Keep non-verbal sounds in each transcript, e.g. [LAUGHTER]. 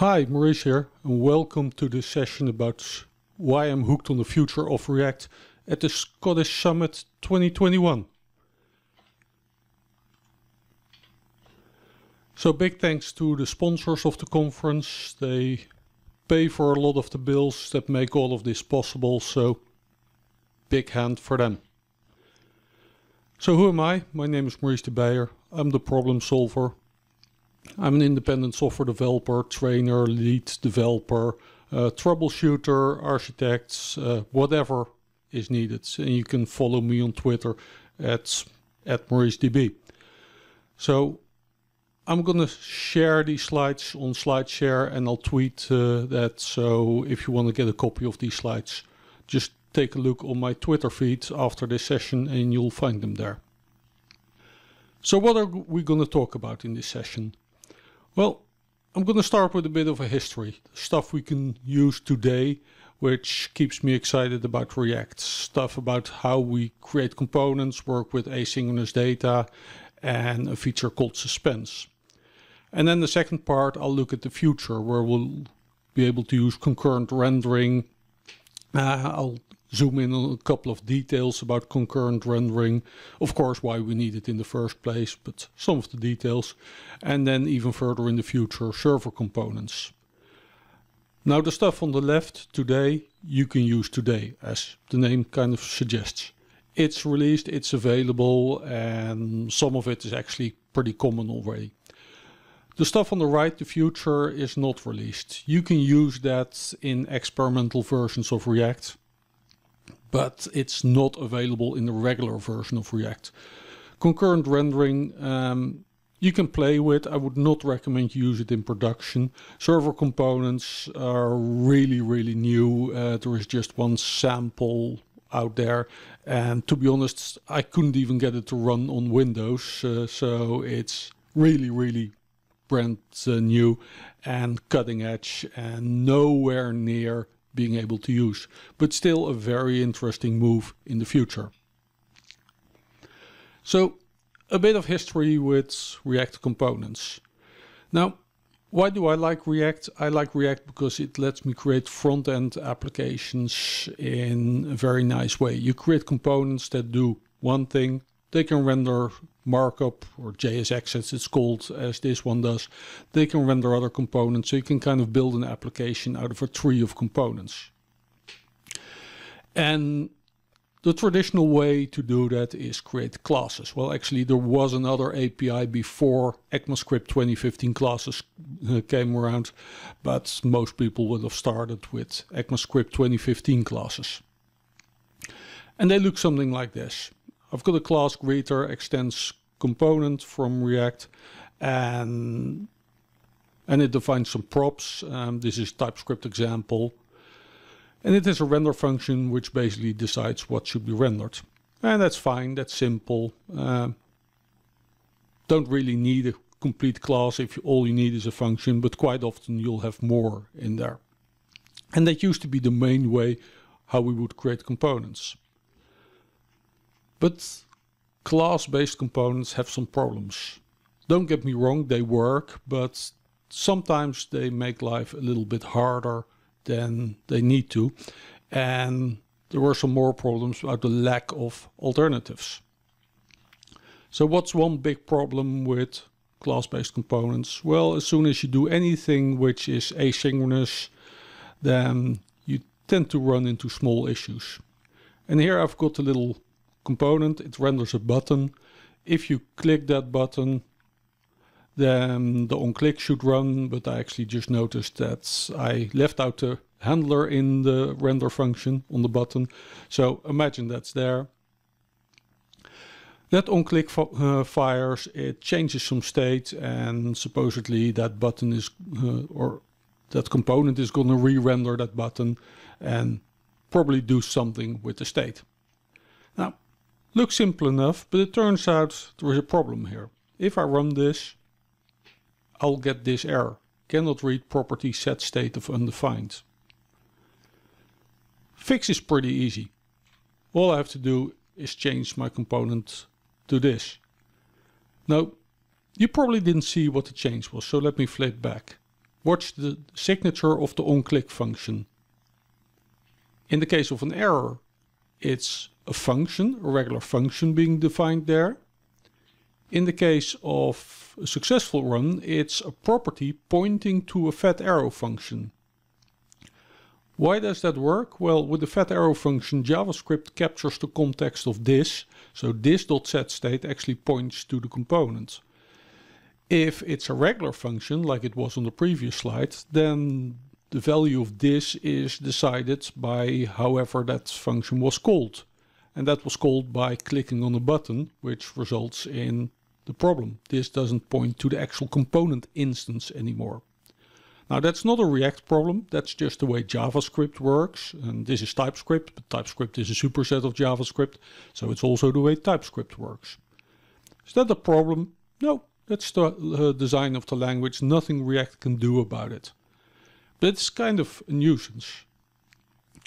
Hi, Maurice here, and welcome to this session about why I'm hooked on the future of React at the Scottish Summit 2021. So big thanks to the sponsors of the conference. They pay for a lot of the bills that make all of this possible, so big hand for them. So who am I? My name is Maurice de Beijer. I'm the problem solver I'm an independent software developer, trainer, lead developer, uh, troubleshooter, architects, uh, whatever is needed. And you can follow me on Twitter at, at MauriceDB. So I'm going to share these slides on SlideShare and I'll tweet uh, that. So if you want to get a copy of these slides, just take a look on my Twitter feed after this session and you'll find them there. So what are we going to talk about in this session? Well, I'm going to start with a bit of a history, stuff we can use today, which keeps me excited about React, stuff about how we create components, work with asynchronous data, and a feature called suspense. And then the second part, I'll look at the future, where we'll be able to use concurrent rendering. Uh, I'll zoom in on a couple of details about concurrent rendering. Of course, why we need it in the first place, but some of the details. And then even further in the future, server components. Now the stuff on the left today, you can use today, as the name kind of suggests. It's released, it's available, and some of it is actually pretty common already. The stuff on the right, the future, is not released. You can use that in experimental versions of React but it's not available in the regular version of React. Concurrent rendering, um, you can play with. I would not recommend you use it in production. Server components are really, really new. Uh, there is just one sample out there. And to be honest, I couldn't even get it to run on Windows. Uh, so it's really, really brand uh, new and cutting edge and nowhere near being able to use, but still a very interesting move in the future. So a bit of history with React components. Now, why do I like React? I like React because it lets me create front-end applications in a very nice way. You create components that do one thing, they can render markup or JSX as it's called, as this one does. They can render other components, so you can kind of build an application out of a tree of components. And the traditional way to do that is create classes. Well, actually, there was another API before ECMAScript 2015 classes uh, came around, but most people would have started with ECMAScript 2015 classes. And they look something like this. I've got a class greeter extends component from React and and it defines some props. Um, this is TypeScript example. And it has a render function which basically decides what should be rendered. And that's fine, that's simple. Uh, don't really need a complete class if all you need is a function, but quite often you'll have more in there. And that used to be the main way how we would create components. But class-based components have some problems. Don't get me wrong, they work, but sometimes they make life a little bit harder than they need to. And there were some more problems about the lack of alternatives. So what's one big problem with class-based components? Well, as soon as you do anything which is asynchronous, then you tend to run into small issues. And here I've got a little component, it renders a button. If you click that button, then the onClick should run, but I actually just noticed that I left out the handler in the render function on the button. So imagine that's there. That onClick uh, fires, it changes some state and supposedly that button is, uh, or that component is going to re-render that button and probably do something with the state. Now, Looks simple enough, but it turns out there is a problem here. If I run this, I'll get this error. Cannot read property set state of undefined. Fix is pretty easy. All I have to do is change my component to this. Now, you probably didn't see what the change was, so let me flip back. watch the signature of the onClick function. In the case of an error, it's a function, a regular function being defined there. In the case of a successful run, it's a property pointing to a fat arrow function. Why does that work? Well, with the fat arrow function, JavaScript captures the context of this. So this.setState actually points to the component. If it's a regular function, like it was on the previous slide, then the value of this is decided by however that function was called. And that was called by clicking on a button, which results in the problem. This doesn't point to the actual component instance anymore. Now that's not a React problem, that's just the way JavaScript works. And this is TypeScript, but TypeScript is a superset of JavaScript, so it's also the way TypeScript works. Is that a problem? No, that's the uh, design of the language, nothing React can do about it. But it's kind of a nuisance.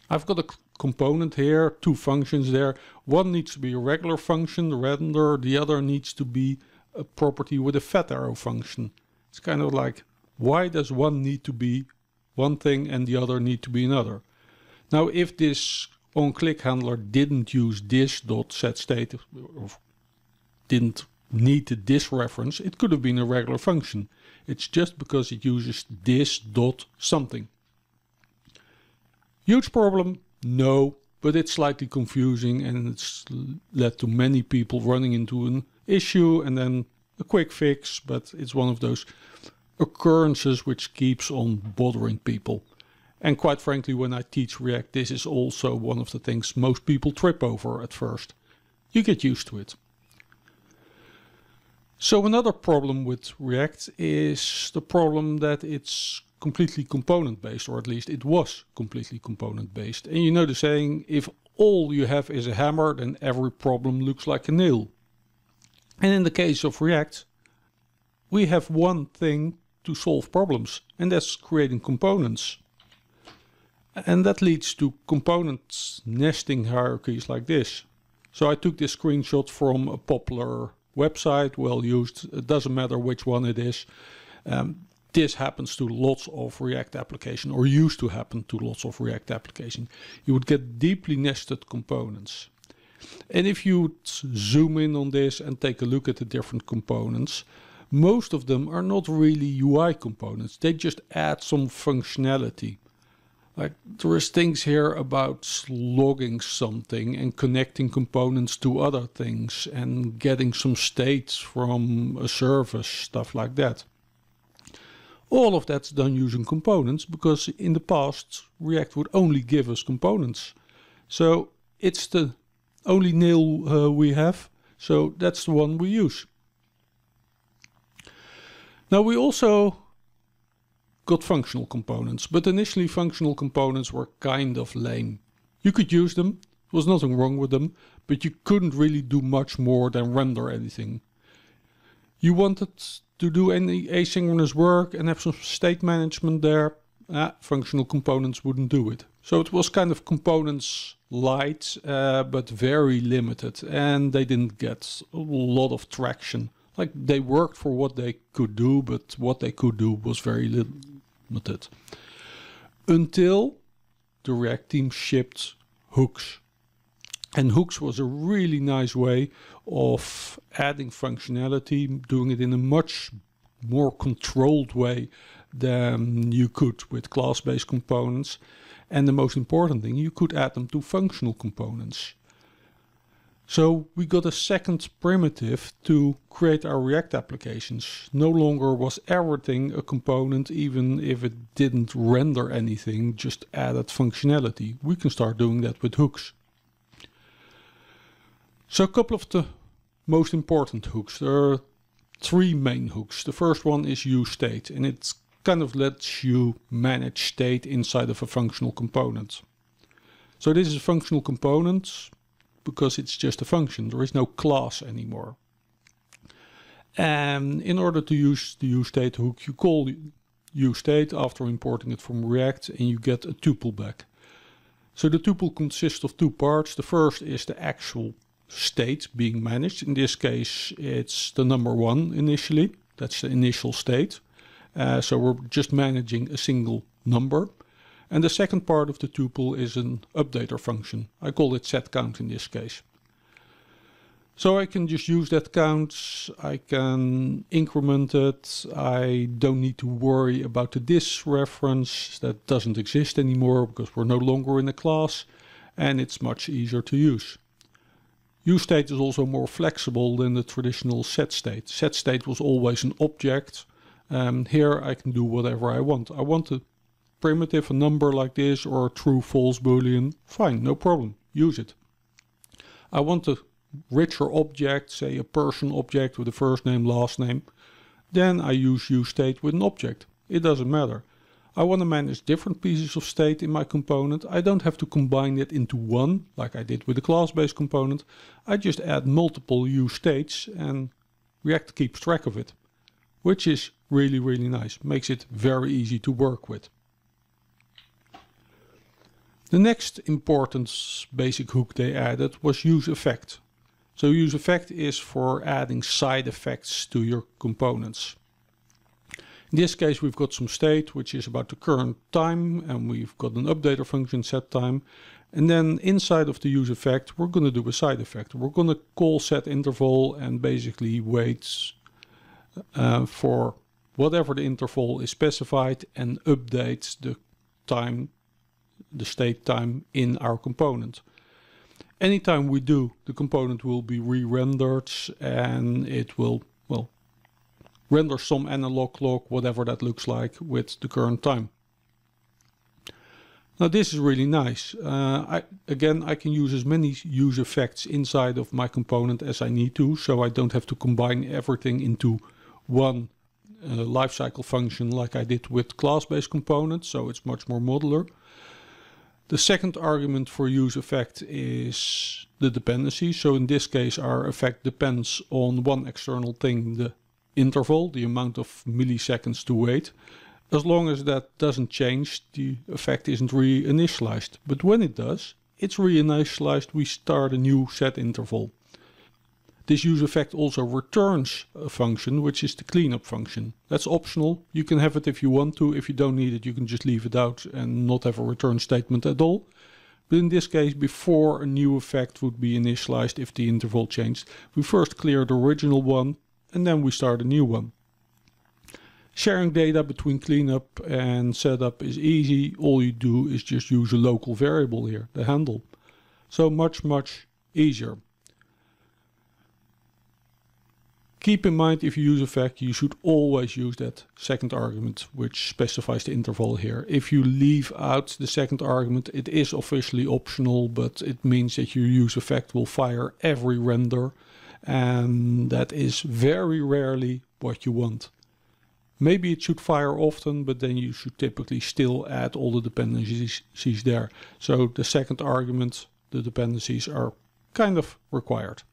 I've got a component here, two functions there. One needs to be a regular function, render, the other needs to be a property with a fat arrow function. It's kind of like why does one need to be one thing and the other need to be another? Now, if this on-click handler didn't use this dot set state or didn't need this reference, it could have been a regular function. It's just because it uses this dot something. Huge problem? No, but it's slightly confusing and it's led to many people running into an issue and then a quick fix, but it's one of those occurrences which keeps on bothering people. And quite frankly, when I teach React, this is also one of the things most people trip over at first. You get used to it. So another problem with React is the problem that it's completely component based, or at least it was completely component based. And you know the saying, if all you have is a hammer, then every problem looks like a nail. And in the case of React, we have one thing to solve problems, and that's creating components. And that leads to components nesting hierarchies like this. So I took this screenshot from a popular website, well used, it doesn't matter which one it is. Um, this happens to lots of React application or used to happen to lots of React application. You would get deeply nested components. And if you zoom in on this and take a look at the different components, most of them are not really UI components. They just add some functionality. Like there is things here about logging something and connecting components to other things and getting some states from a service, stuff like that. All of that's done using components because in the past React would only give us components. So it's the only nail uh, we have, so that's the one we use. Now we also got functional components, but initially functional components were kind of lame. You could use them, there was nothing wrong with them, but you couldn't really do much more than render anything. You wanted to do any asynchronous work and have some state management there, ah, functional components wouldn't do it. So it was kind of components light, uh, but very limited, and they didn't get a lot of traction like they worked for what they could do, but what they could do was very limited. Until the React team shipped hooks. And hooks was a really nice way of adding functionality, doing it in a much more controlled way than you could with class-based components. And the most important thing, you could add them to functional components. So we got a second primitive to create our React applications. No longer was everything a component, even if it didn't render anything, just added functionality. We can start doing that with hooks. So a couple of the most important hooks. There are three main hooks. The first one is useState, and it kind of lets you manage state inside of a functional component. So this is a functional component because it's just a function. There is no class anymore. And in order to use the useState hook, you call useState after importing it from React and you get a tuple back. So the tuple consists of two parts. The first is the actual state being managed. In this case, it's the number one initially. That's the initial state. Uh, so we're just managing a single number. And the second part of the tuple is an updater function. I call it set count in this case. So I can just use that count, I can increment it, I don't need to worry about the this reference, that doesn't exist anymore because we're no longer in a class and it's much easier to use. UseState is also more flexible than the traditional set state. Set state was always an object, um, here I can do whatever I want. I want a primitive, a number like this or a true false boolean, fine, no problem, use it. I want a richer object, say a person object with a first name, last name, then I use useState with an object. It doesn't matter. I want to manage different pieces of state in my component. I don't have to combine it into one, like I did with the class-based component. I just add multiple use states and React keeps track of it, which is really, really nice. Makes it very easy to work with. The next important basic hook they added was use effect. So use effect is for adding side effects to your components. In this case we've got some state which is about the current time and we've got an updater function set time and then inside of the use effect we're going to do a side effect. We're going to call set interval and basically wait uh, for whatever the interval is specified and update the time, the state time in our component anytime we do, the component will be re-rendered and it will, render some analog clock, whatever that looks like, with the current time. Now this is really nice. Uh, I, again, I can use as many use effects inside of my component as I need to, so I don't have to combine everything into one uh, lifecycle function like I did with class-based components, so it's much more modular. The second argument for use effect is the dependency. So in this case, our effect depends on one external thing, the interval, the amount of milliseconds to wait. As long as that doesn't change, the effect isn't reinitialized. But when it does, it's reinitialized, we start a new set interval. This use effect also returns a function, which is the cleanup function. That's optional. You can have it if you want to. If you don't need it, you can just leave it out and not have a return statement at all. But in this case, before a new effect would be initialized if the interval changed, we first clear the original one and then we start a new one. Sharing data between cleanup and setup is easy. All you do is just use a local variable here, the handle. So much, much easier. Keep in mind if you use effect, you should always use that second argument, which specifies the interval here. If you leave out the second argument, it is officially optional, but it means that your use effect will fire every render. And that is very rarely what you want. Maybe it should fire often, but then you should typically still add all the dependencies there. So the second argument, the dependencies are kind of required.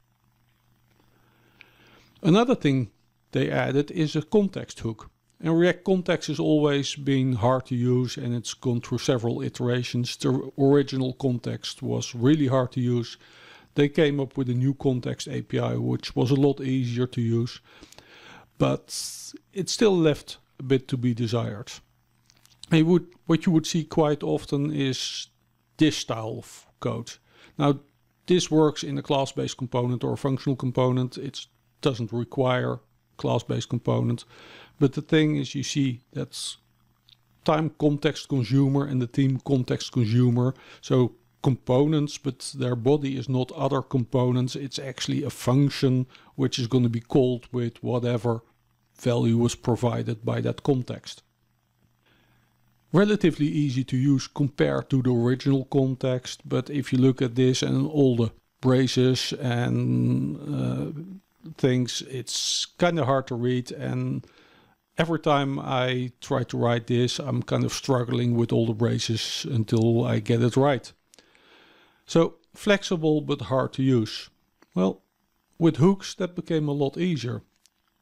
Another thing they added is a context hook. And React Context has always been hard to use and it's gone through several iterations. The original context was really hard to use. They came up with a new context API, which was a lot easier to use, but it still left a bit to be desired. And would, what you would see quite often is this style of code. Now, this works in a class-based component or a functional component. It doesn't require class-based component. But the thing is you see that's time context consumer and the team context consumer. So components, but their body is not other components. It's actually a function which is going to be called with whatever value was provided by that context. Relatively easy to use compared to the original context, but if you look at this and all the braces and uh, things. It's kind of hard to read and every time I try to write this, I'm kind of struggling with all the braces until I get it right. So flexible but hard to use. Well, with hooks that became a lot easier.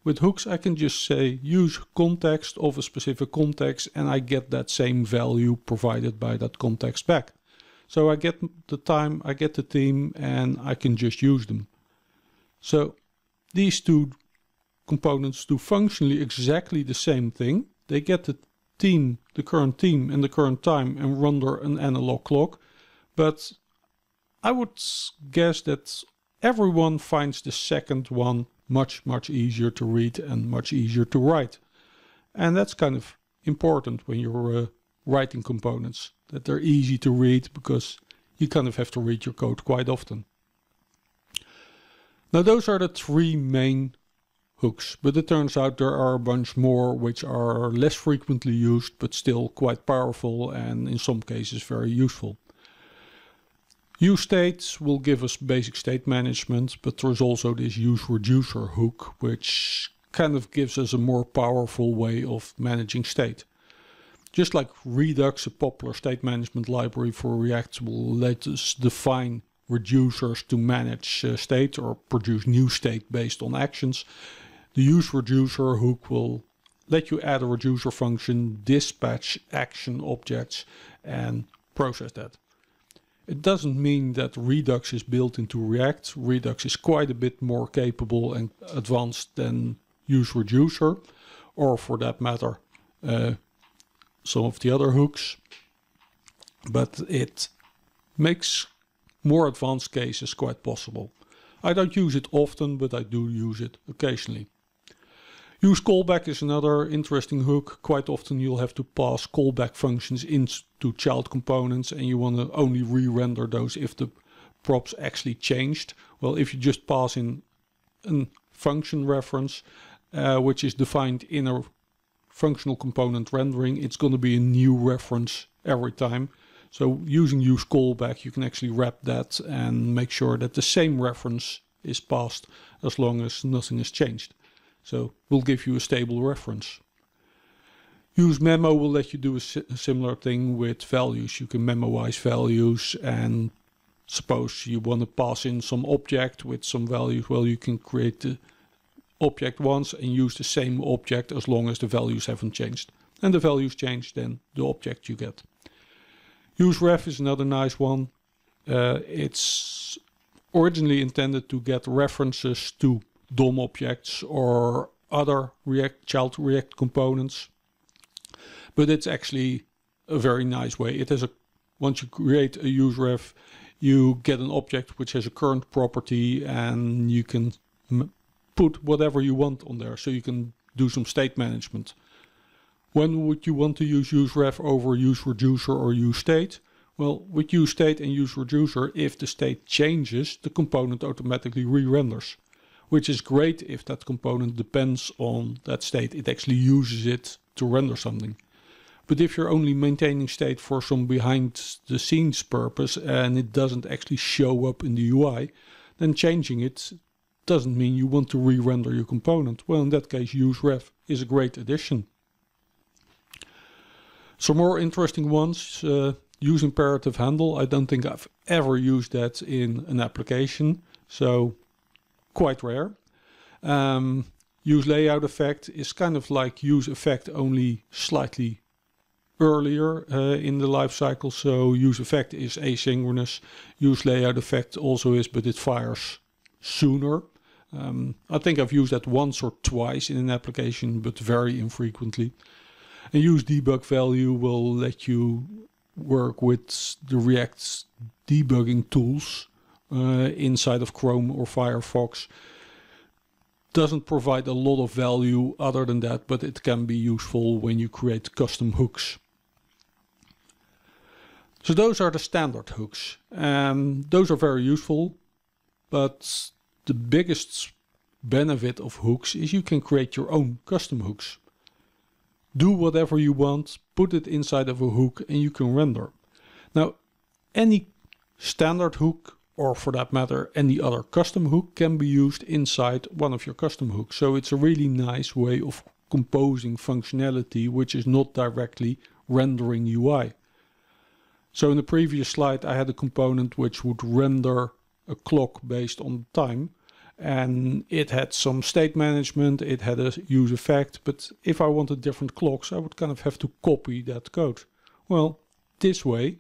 With hooks I can just say use context of a specific context and I get that same value provided by that context back. So I get the time, I get the theme and I can just use them. So these two components do functionally exactly the same thing. they get the theme, the current theme and the current time and render an analog clock. But I would guess that everyone finds the second one much, much easier to read and much easier to write. And that's kind of important when you're uh, writing components, that they're easy to read because you kind of have to read your code quite often. Now those are the three main hooks, but it turns out there are a bunch more which are less frequently used but still quite powerful and in some cases very useful. UseState will give us basic state management, but there's also this use reducer hook, which kind of gives us a more powerful way of managing state. Just like Redux, a popular state management library for React, will let us define reducers to manage uh, state or produce new state based on actions. The use reducer hook will let you add a reducer function, dispatch action objects, and process that. It doesn't mean that Redux is built into React. Redux is quite a bit more capable and advanced than use reducer, or for that matter, uh, some of the other hooks. But it makes more advanced cases quite possible. I don't use it often, but I do use it occasionally. Use callback is another interesting hook. Quite often you'll have to pass callback functions into child components and you want to only re-render those if the props actually changed. Well, if you just pass in a function reference, uh, which is defined in a functional component rendering, it's going to be a new reference every time. So using use callback, you can actually wrap that and make sure that the same reference is passed as long as nothing has changed. So we'll give you a stable reference. Use memo will let you do a, si a similar thing with values. You can memoize values and suppose you want to pass in some object with some values. Well, you can create the object once and use the same object as long as the values haven't changed. And the values change, then the object you get. Use ref is another nice one. Uh, it's originally intended to get references to DOM objects or other React child React components. But it's actually a very nice way. It has a once you create a useref, you get an object which has a current property and you can put whatever you want on there. So you can do some state management. When would you want to use useref over use reducer or use state? Well, with use state and use reducer, if the state changes, the component automatically re-renders which is great if that component depends on that state. It actually uses it to render something. But if you're only maintaining state for some behind the scenes purpose and it doesn't actually show up in the UI, then changing it doesn't mean you want to re-render your component. Well, in that case, useref is a great addition. Some more interesting ones. Uh, use imperative handle. I don't think I've ever used that in an application. So quite rare. Um, use layout effect is kind of like use effect only slightly earlier uh, in the life cycle. So use effect is asynchronous. Use layout effect also is, but it fires sooner. Um, I think I've used that once or twice in an application, but very infrequently. And use debug value will let you work with the React debugging tools Uh, inside of Chrome or Firefox doesn't provide a lot of value other than that, but it can be useful when you create custom hooks. So those are the standard hooks. and those are very useful, but the biggest benefit of hooks is you can create your own custom hooks. Do whatever you want, put it inside of a hook and you can render. Now, any standard hook or for that matter any other custom hook can be used inside one of your custom hooks. So it's a really nice way of composing functionality which is not directly rendering UI. So in the previous slide I had a component which would render a clock based on time and it had some state management, it had a use effect, but if I wanted different clocks I would kind of have to copy that code. Well, this way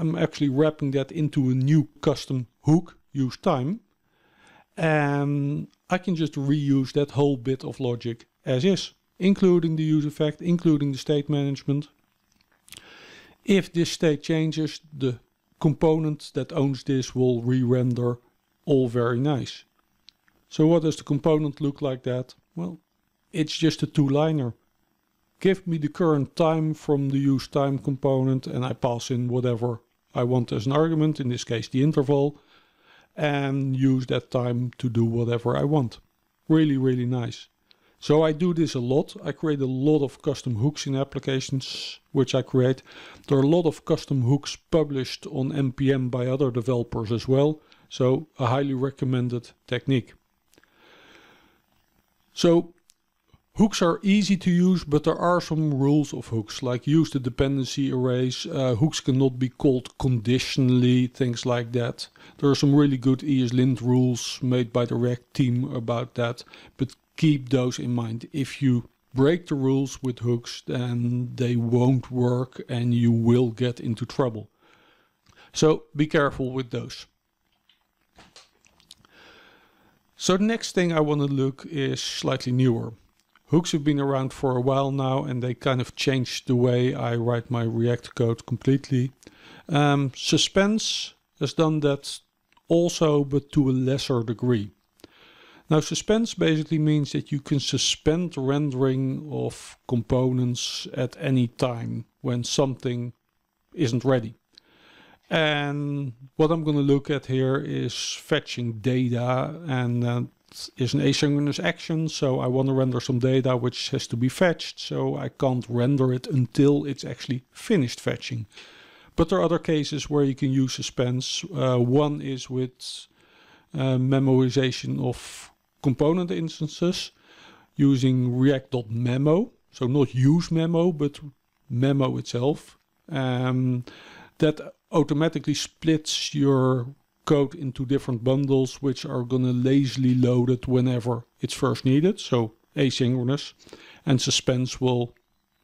I'm actually wrapping that into a new custom hook, use time. And I can just reuse that whole bit of logic as is. including the use effect, including the state management. If this state changes, the component that owns this will re-render all very nice. So what does the component look like that? Well, it's just a two-liner. Give me the current time from the use time component and I pass in whatever I want as an argument, in this case the interval, and use that time to do whatever I want. Really, really nice. So I do this a lot. I create a lot of custom hooks in applications which I create. There are a lot of custom hooks published on NPM by other developers as well. So a highly recommended technique. So hooks are easy to use, but there are some rules of hooks, like use the dependency arrays. Uh, hooks cannot be called conditionally, things like that. There are some really good ESLint rules made by the React team about that, but keep those in mind. If you break the rules with hooks, then they won't work and you will get into trouble. So be careful with those. So the next thing I want to look is slightly newer. Hooks have been around for a while now and they kind of changed the way I write my React code completely. Um, Suspense has done that also, but to a lesser degree. Now suspense basically means that you can suspend rendering of components at any time when something isn't ready. And what I'm going to look at here is fetching data and that is an asynchronous action. So I want to render some data which has to be fetched. So I can't render it until it's actually finished fetching. But there are other cases where you can use suspense. Uh, one is with uh, memoization of component instances using react.memo. So not use memo, but memo itself. Um, that automatically splits your code into different bundles, which are gonna lazily load it whenever it's first needed. So asynchronous and suspense will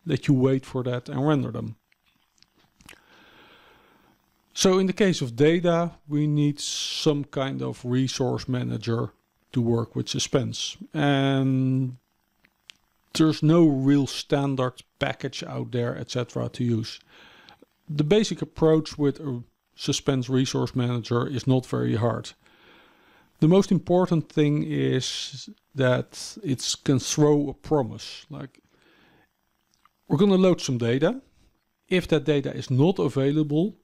let you wait for that and render them. So in the case of data, we need some kind of resource manager to work with suspense. And there's no real standard package out there, etc. to use. The basic approach with a suspense resource manager is not very hard. The most important thing is that it can throw a promise. Like, we're going to load some data. If that data is not available,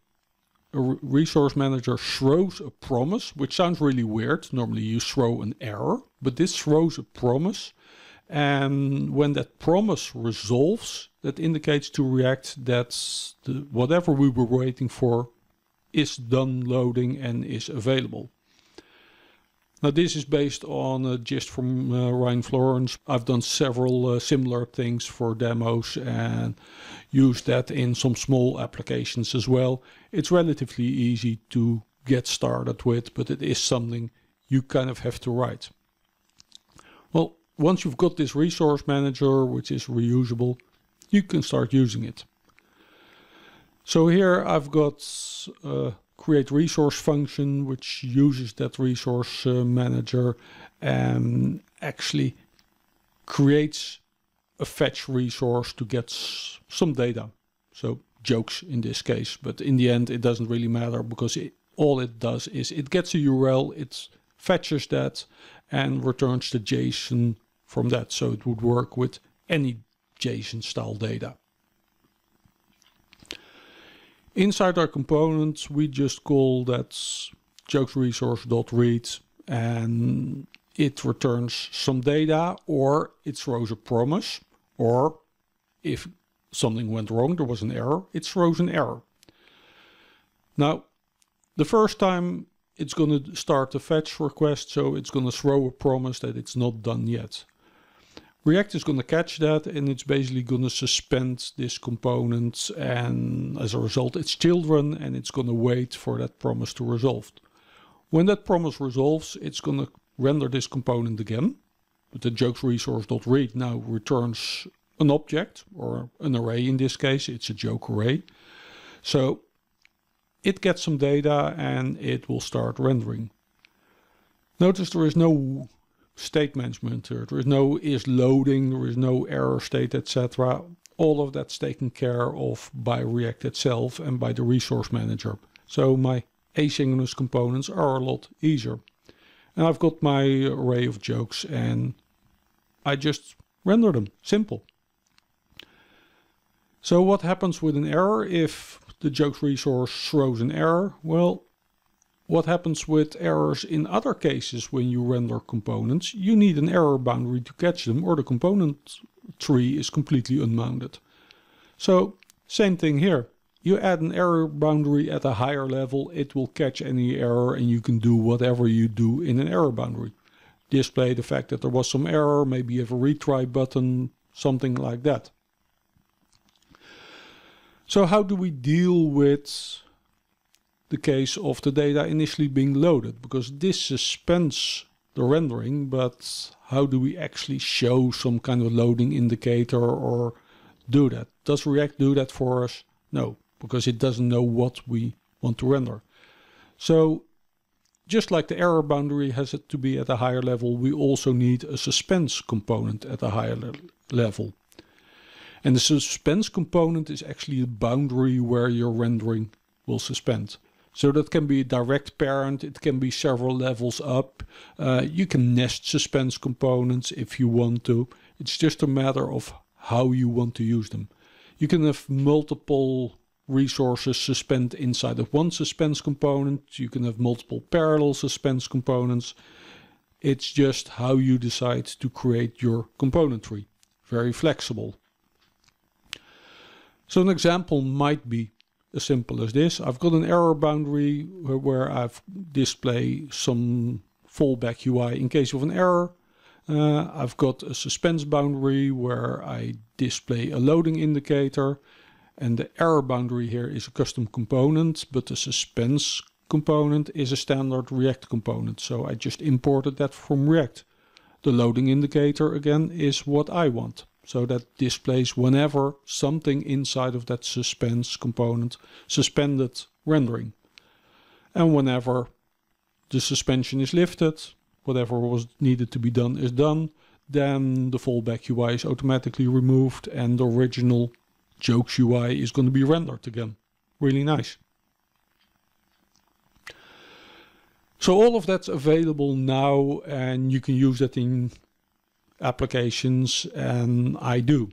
a resource manager throws a promise, which sounds really weird. Normally you throw an error, but this throws a promise. And when that promise resolves, that indicates to React that the, whatever we were waiting for is done loading and is available. Now this is based on a gist from uh, Ryan Florence. I've done several uh, similar things for demos and used that in some small applications as well. It's relatively easy to get started with, but it is something you kind of have to write. Well, once you've got this resource manager, which is reusable, you can start using it. So here I've got uh, create resource function, which uses that resource uh, manager and actually creates a fetch resource to get some data. So jokes in this case, but in the end, it doesn't really matter because it, all it does is it gets a URL, it fetches that and returns the JSON from that. So it would work with any JSON style data. Inside our components, we just call that jokes resource.read and it returns some data or it throws a promise or if something went wrong, there was an error, it throws an error. Now, the first time it's going to start a fetch request, so it's going to throw a promise that it's not done yet. React is going to catch that and it's basically going to suspend this component and as a result it's children and it's going to wait for that promise to resolve. When that promise resolves, it's going to render this component again. But the jokes resource.read now returns an object or an array in this case, it's a joke array. So it gets some data and it will start rendering. Notice there is no state management. There is no is loading, there is no error state, etc. All of that's taken care of by React itself and by the resource manager. So my asynchronous components are a lot easier. And I've got my array of jokes and I just render them. Simple. So what happens with an error if the jokes resource throws an error? Well, what happens with errors in other cases when you render components? You need an error boundary to catch them or the component tree is completely unmounted. So same thing here. You add an error boundary at a higher level, it will catch any error and you can do whatever you do in an error boundary. Display the fact that there was some error, maybe you have a retry button, something like that. So how do we deal with the case of the data initially being loaded? Because this suspends the rendering, but how do we actually show some kind of loading indicator or do that? Does React do that for us? No, because it doesn't know what we want to render. So just like the error boundary has it to be at a higher level, we also need a suspense component at a higher le level. And the suspense component is actually a boundary where your rendering will suspend. So that can be a direct parent, it can be several levels up. Uh, you can nest suspense components if you want to. It's just a matter of how you want to use them. You can have multiple resources suspend inside of one suspense component. You can have multiple parallel suspense components. It's just how you decide to create your component tree. Very flexible. So an example might be as simple as this. I've got an error boundary where I've display some fallback UI in case of an error. Uh, I've got a suspense boundary where I display a loading indicator. And the error boundary here is a custom component, but the suspense component is a standard React component. So I just imported that from React. The loading indicator again is what I want. So that displays whenever something inside of that suspense component suspended rendering. And whenever the suspension is lifted, whatever was needed to be done is done, then the fallback UI is automatically removed and the original jokes UI is going to be rendered again. Really nice. So all of that's available now and you can use that in applications and I do.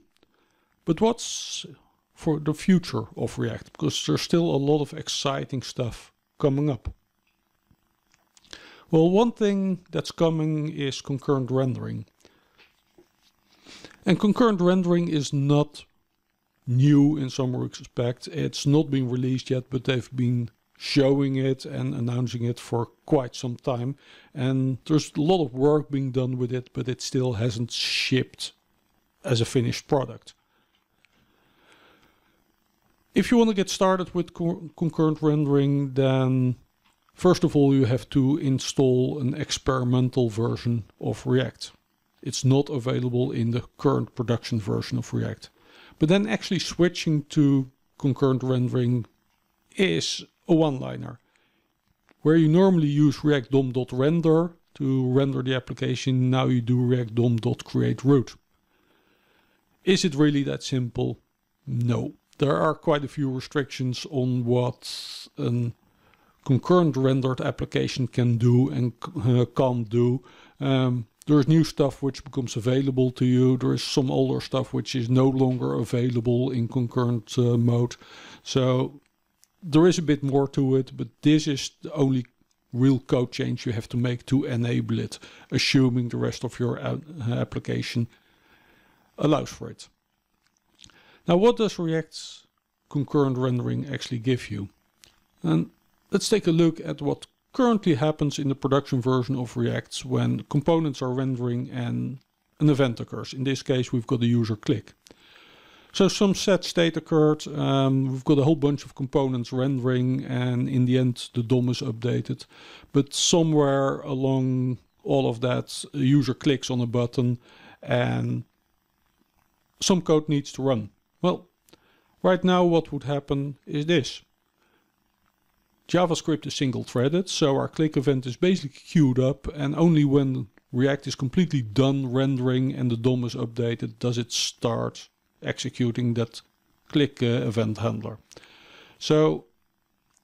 But what's for the future of React? Because there's still a lot of exciting stuff coming up. Well, one thing that's coming is concurrent rendering. And concurrent rendering is not new in some respects. It's not been released yet, but they've been showing it and announcing it for quite some time. And there's a lot of work being done with it, but it still hasn't shipped as a finished product. If you want to get started with co concurrent rendering, then first of all, you have to install an experimental version of React. It's not available in the current production version of React. But then actually switching to concurrent rendering is a one-liner. Where you normally use React DOM.render to render the application, now you do React DOM.createRoot. Is it really that simple? No. There are quite a few restrictions on what a concurrent rendered application can do and uh, can't do. Um, there's new stuff which becomes available to you. There is some older stuff which is no longer available in concurrent uh, mode. So there is a bit more to it, but this is the only real code change you have to make to enable it, assuming the rest of your uh, application allows for it. Now, what does React's concurrent rendering actually give you? And let's take a look at what currently happens in the production version of React when components are rendering and an event occurs. In this case, we've got a user click. So some set state occurred. Um, we've got a whole bunch of components rendering and in the end the DOM is updated. But somewhere along all of that, a user clicks on a button and some code needs to run. Well, right now what would happen is this. JavaScript is single threaded, so our click event is basically queued up and only when React is completely done rendering and the DOM is updated, does it start executing that click uh, event handler? So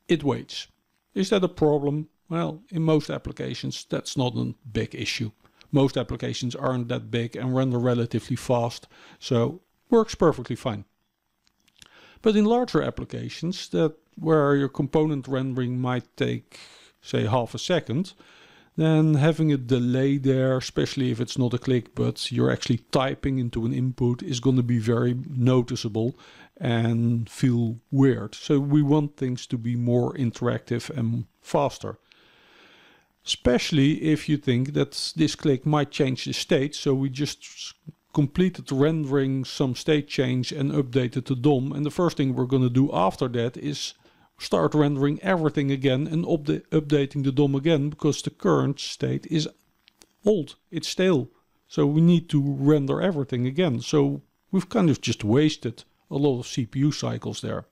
it waits. Is that a problem? Well, in most applications, that's not a big issue. Most applications aren't that big and render relatively fast, so works perfectly fine. But in larger applications that where your component rendering might take say half a second, then having a delay there, especially if it's not a click but you're actually typing into an input is going to be very noticeable and feel weird. So we want things to be more interactive and faster. Especially if you think that this click might change the state. So we just completed rendering some state change and updated the DOM. And the first thing we're going to do after that is start rendering everything again and updating the DOM again because the current state is old, it's stale. So we need to render everything again. So we've kind of just wasted a lot of CPU cycles there.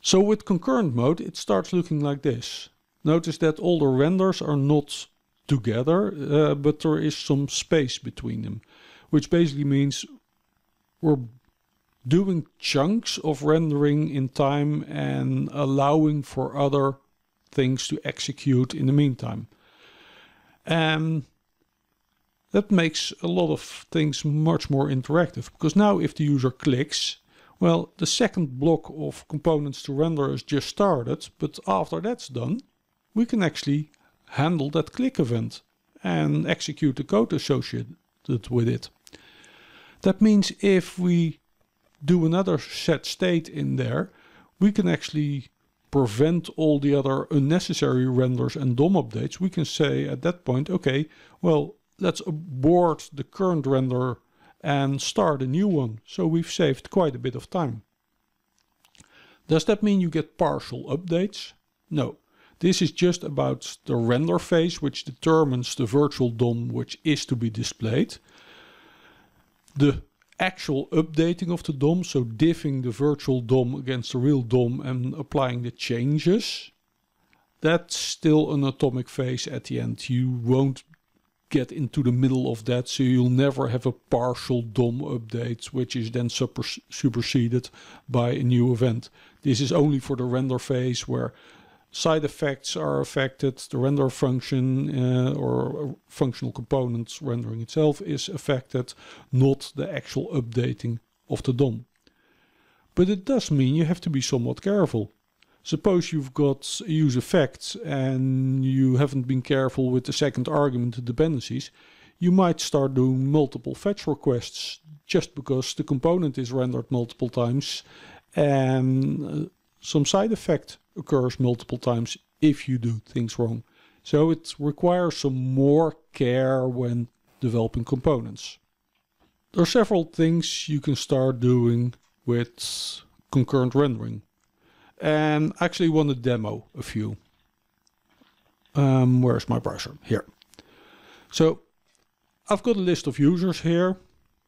So with concurrent mode, it starts looking like this. Notice that all the renders are not together, uh, but there is some space between them, which basically means we're doing chunks of rendering in time and allowing for other things to execute in the meantime. And that makes a lot of things much more interactive because now if the user clicks, well, the second block of components to render is just started, but after that's done, we can actually handle that click event and execute the code associated with it. That means if we do another set state in there, we can actually prevent all the other unnecessary renders and DOM updates. We can say at that point, okay, well, let's abort the current render and start a new one. So we've saved quite a bit of time. Does that mean you get partial updates? No. This is just about the render phase, which determines the virtual DOM which is to be displayed. The actual updating of the DOM, so diffing the virtual DOM against the real DOM and applying the changes, that's still an atomic phase at the end. You won't get into the middle of that, so you'll never have a partial DOM update, which is then super superseded by a new event. This is only for the render phase where side effects are affected, the render function uh, or functional components rendering itself is affected, not the actual updating of the DOM. But it does mean you have to be somewhat careful. Suppose you've got use effect and you haven't been careful with the second argument dependencies, you might start doing multiple fetch requests just because the component is rendered multiple times and uh, some side effect occurs multiple times if you do things wrong. So it requires some more care when developing components. There are several things you can start doing with concurrent rendering. And I actually want to demo a few. Um, where's my browser? Here. So I've got a list of users here.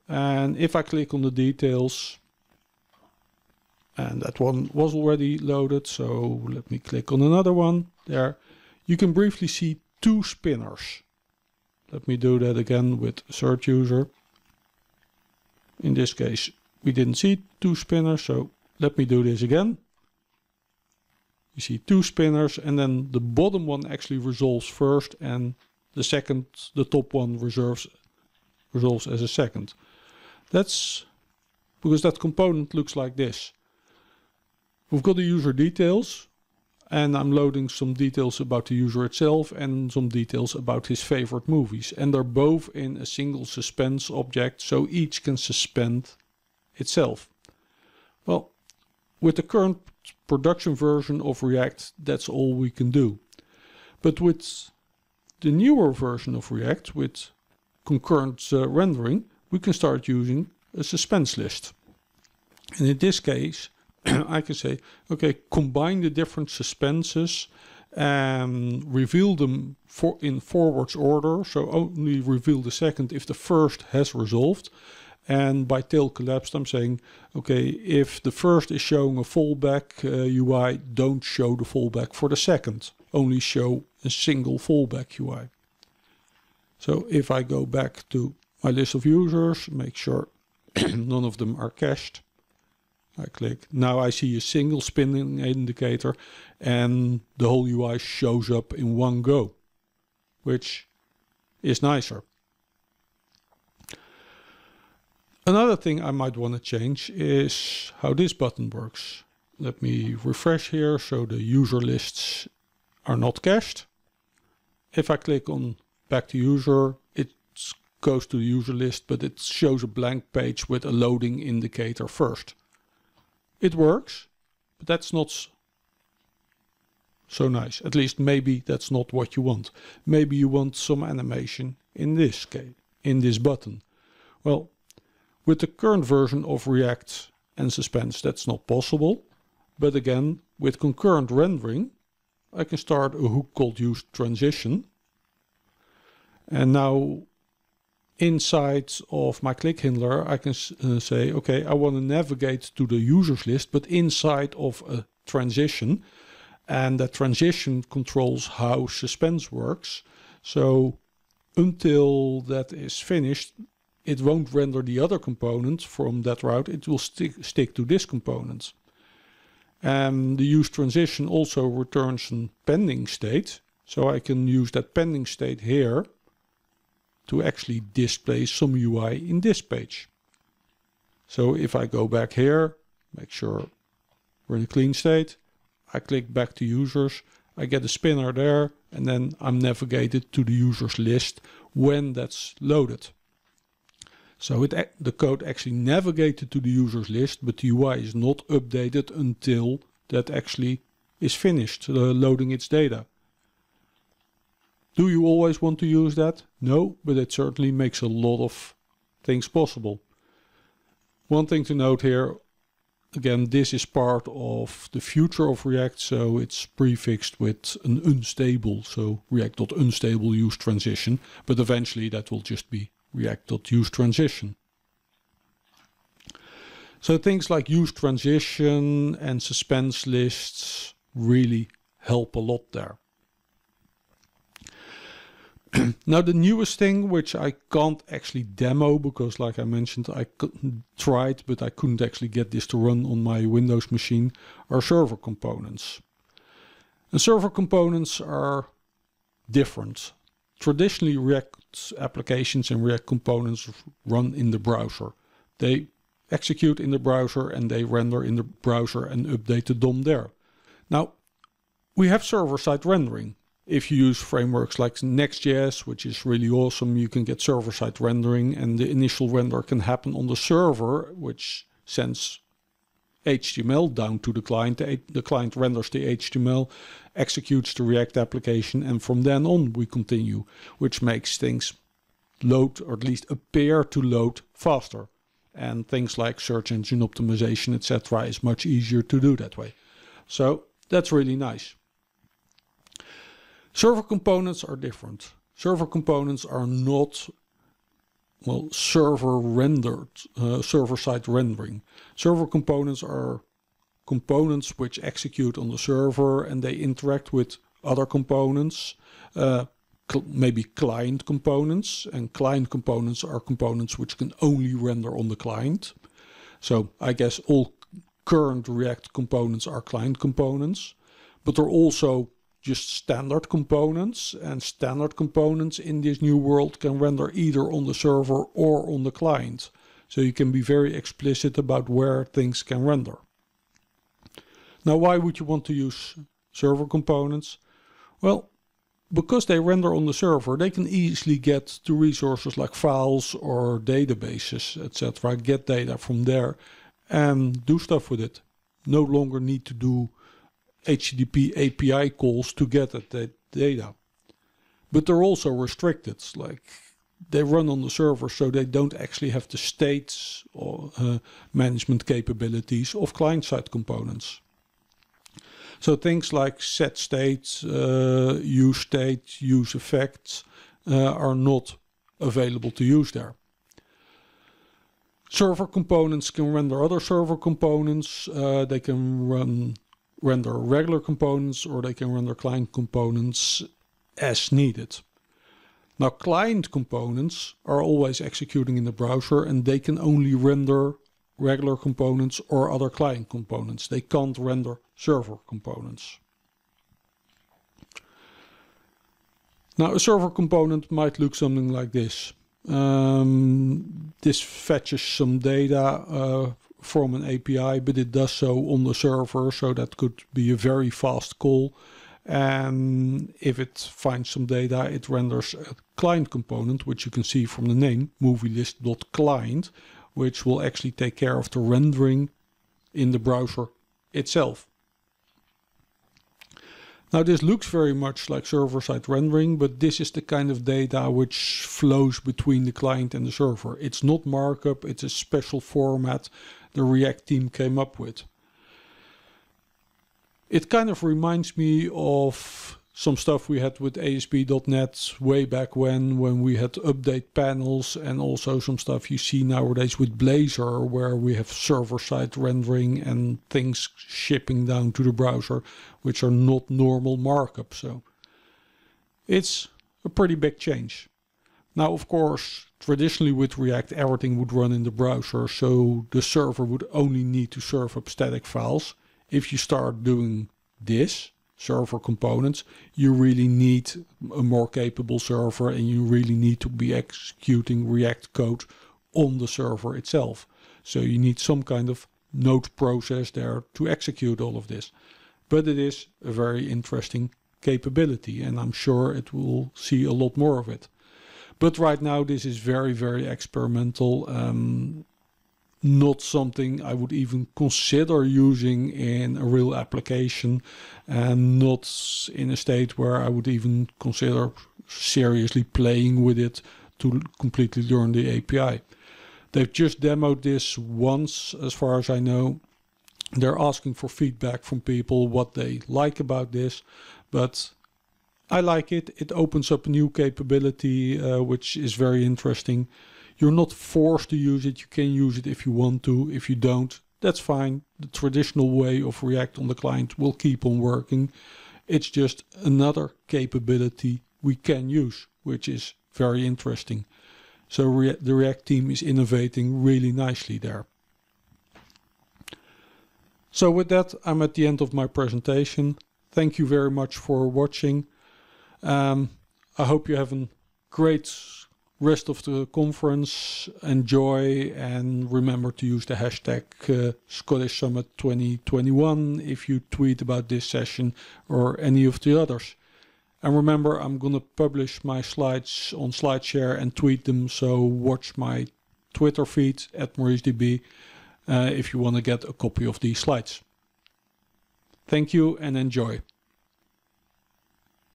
And if I click on the details, and that one was already loaded so let me click on another one. There. You can briefly see two spinners. Let me do that again with search user. In this case we didn't see two spinners so let me do this again. You see two spinners and then the bottom one actually resolves first and the second the top one reserves resolves as a second. That's because that component looks like this We've got the user details and I'm loading some details about the user itself and some details about his favorite movies. And they're both in a single suspense object, so each can suspend itself. Well, with the current production version of React, that's all we can do. But with the newer version of React, with concurrent uh, rendering, we can start using a suspense list. And in this case, [CLEARS THROAT] I can say, okay, combine the different suspenses and reveal them for in forwards order. So only reveal the second if the first has resolved. And by tail collapsed, I'm saying, okay, if the first is showing a fallback uh, UI, don't show the fallback for the second. Only show a single fallback UI. So if I go back to my list of users, make sure [CLEARS THROAT] none of them are cached. I click. Now I see a single spinning indicator and the whole UI shows up in one go, which is nicer. Another thing I might want to change is how this button works. Let me refresh here so the user lists are not cached. If I click on back to user, it goes to the user list, but it shows a blank page with a loading indicator first. It works, but that's not so nice. At least maybe that's not what you want. Maybe you want some animation in this case, in this button. Well, with the current version of React and Suspense, that's not possible. But again, with concurrent rendering, I can start a hook called use transition. And now inside of my click handler, I can uh, say, okay, I want to navigate to the users list, but inside of a transition. And that transition controls how suspense works. So until that is finished, it won't render the other component from that route. It will stick, stick to this component. And the use transition also returns a pending state. So I can use that pending state here to actually display some UI in this page. So if I go back here, make sure we're in a clean state, I click back to users, I get a spinner there, and then I'm navigated to the users list when that's loaded. So it, the code actually navigated to the users list, but the UI is not updated until that actually is finished uh, loading its data. Do you always want to use that? No, but it certainly makes a lot of things possible. One thing to note here, again, this is part of the future of React, so it's prefixed with an unstable, so react.unstable use transition, but eventually that will just be react.use transition. So things like use transition and suspense lists really help a lot there. [CLEARS THROAT] now the newest thing, which I can't actually demo because like I mentioned, I tried, but I couldn't actually get this to run on my Windows machine, are server components. And server components are different. Traditionally, React applications and React components run in the browser. They execute in the browser and they render in the browser and update the DOM there. Now, we have server-side rendering. If you use frameworks like Next.js, which is really awesome, you can get server-side rendering and the initial render can happen on the server, which sends HTML down to the client. The, the client renders the HTML, executes the React application, and from then on we continue, which makes things load or at least appear to load faster. And things like search engine optimization, etc., is much easier to do that way. So that's really nice. Server components are different. Server components are not well, server rendered, uh, server side rendering. Server components are components which execute on the server and they interact with other components, uh, cl maybe client components. And client components are components which can only render on the client. So I guess all current React components are client components, but they're also just standard components and standard components in this new world can render either on the server or on the client. So you can be very explicit about where things can render. Now, why would you want to use server components? Well, because they render on the server, they can easily get to resources like files or databases, etc. Get data from there and do stuff with it. No longer need to do HTTP API calls to get at that data. But they're also restricted, like they run on the server so they don't actually have the states or uh, management capabilities of client-side components. So things like set state, uh, use state, use effects uh, are not available to use there. Server components can render other server components. Uh, they can run render regular components or they can render client components as needed. Now client components are always executing in the browser and they can only render regular components or other client components. They can't render server components. Now a server component might look something like this. Um, this fetches some data uh, from an API, but it does so on the server, so that could be a very fast call. And if it finds some data, it renders a client component, which you can see from the name, movielist.client, which will actually take care of the rendering in the browser itself. Now this looks very much like server-side rendering, but this is the kind of data which flows between the client and the server. It's not markup, it's a special format the React team came up with. It kind of reminds me of some stuff we had with ASP.NET way back when, when we had update panels and also some stuff you see nowadays with Blazor, where we have server-side rendering and things shipping down to the browser, which are not normal markup. So it's a pretty big change. Now, of course, traditionally with React, everything would run in the browser, so the server would only need to serve up static files. If you start doing this, server components, you really need a more capable server and you really need to be executing React code on the server itself. So you need some kind of node process there to execute all of this. But it is a very interesting capability and I'm sure it will see a lot more of it. But right now this is very, very experimental. Um, not something I would even consider using in a real application and not in a state where I would even consider seriously playing with it to completely learn the API. They've just demoed this once as far as I know. They're asking for feedback from people what they like about this, but I like it. It opens up a new capability uh, which is very interesting. You're not forced to use it. You can use it if you want to. If you don't, that's fine. The traditional way of React on the client will keep on working. It's just another capability we can use, which is very interesting. So Re the React team is innovating really nicely there. So with that, I'm at the end of my presentation. Thank you very much for watching. Um, I hope you have a great rest of the conference, enjoy and remember to use the hashtag uh, Scottish Summit 2021 if you tweet about this session or any of the others. And remember, I'm going to publish my slides on SlideShare and tweet them, so watch my Twitter feed at MauriceDB uh, if you want to get a copy of these slides. Thank you and enjoy.